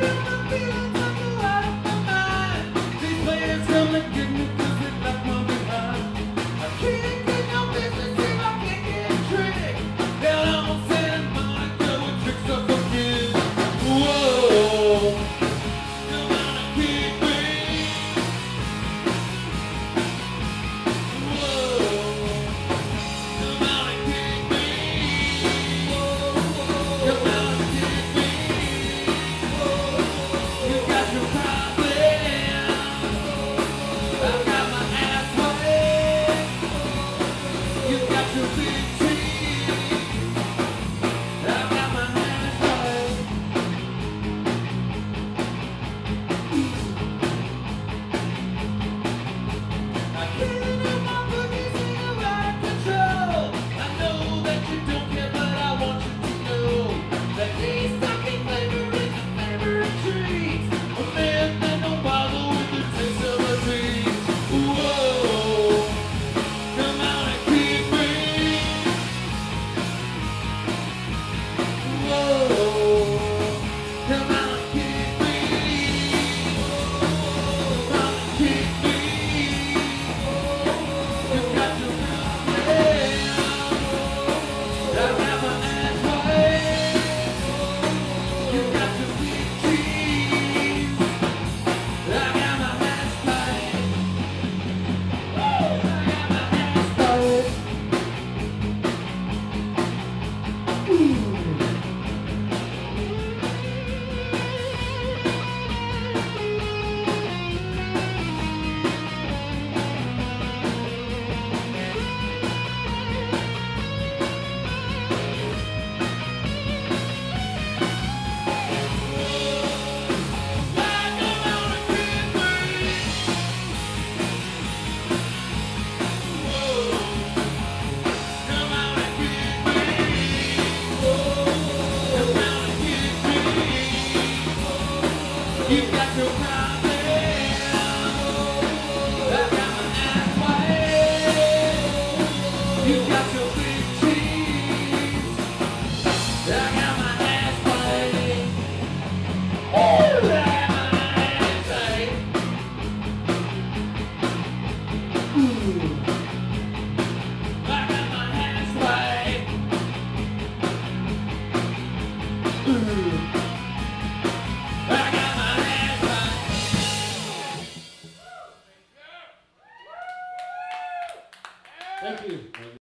thank you You got your problem.